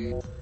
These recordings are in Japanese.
Street.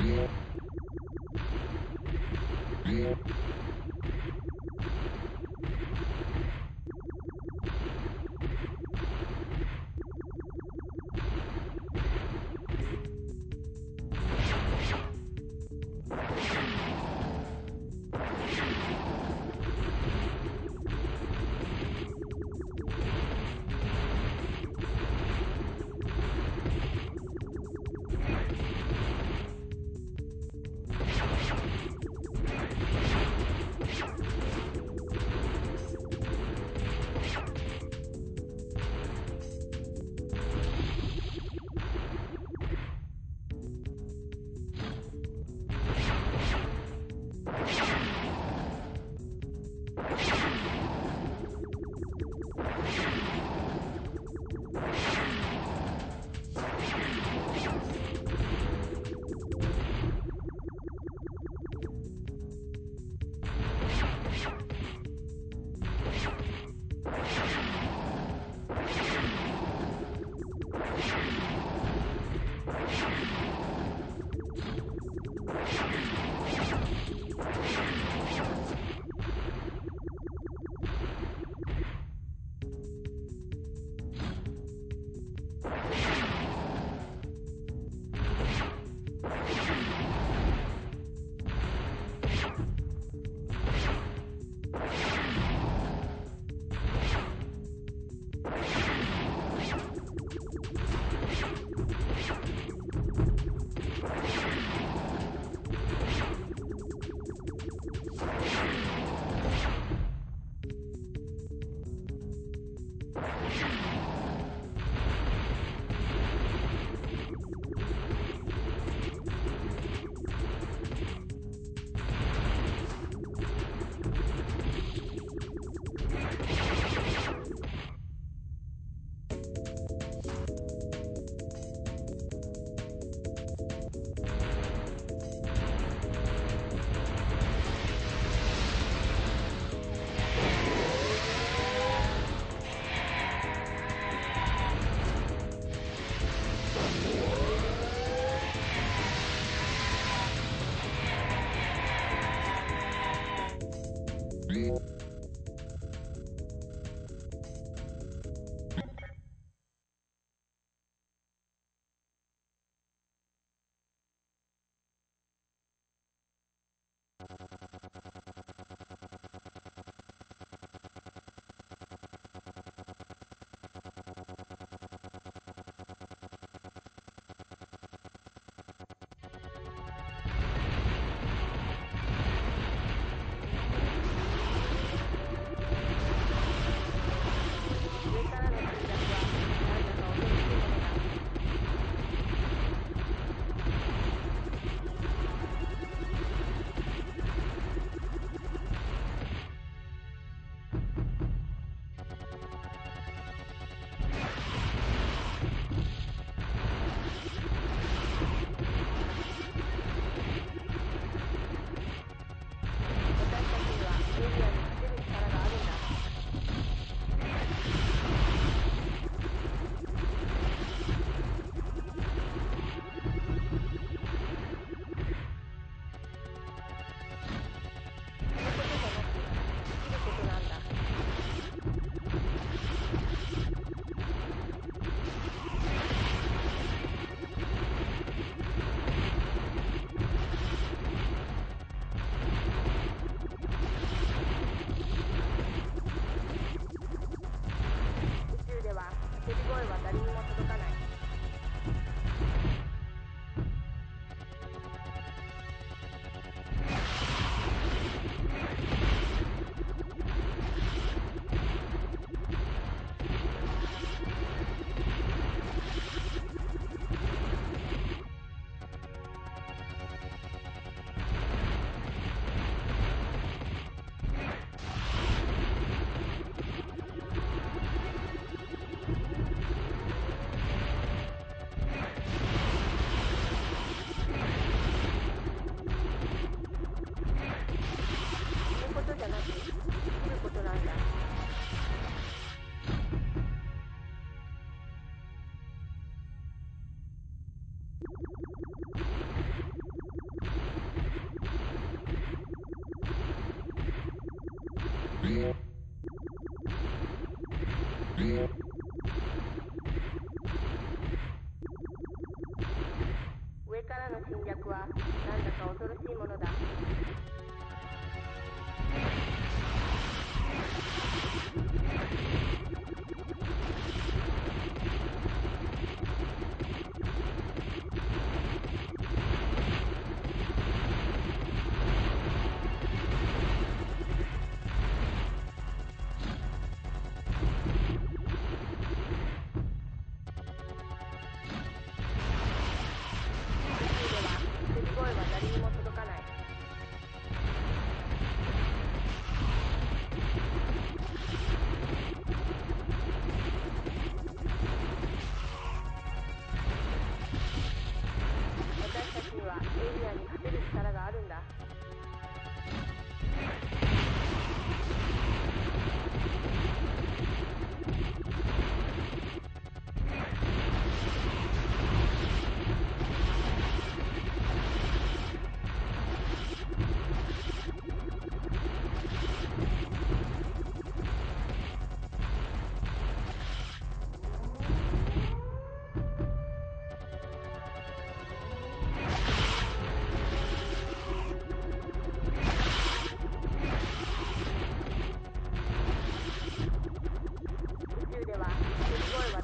Yeah.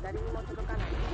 誰にも届かない。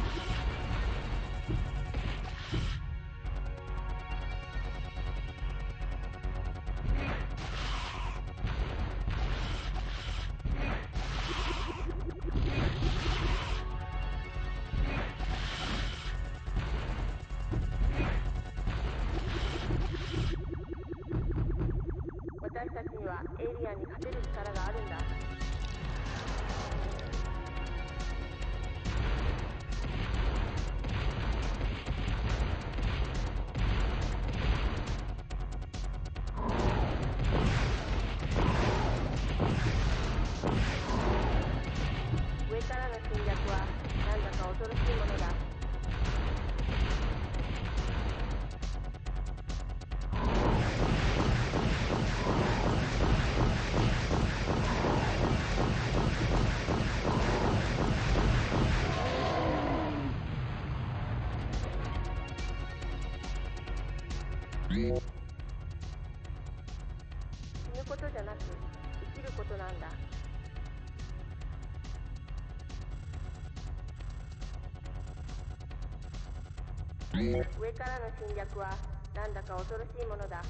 上からの侵略はなんだか恐ろしいものだ。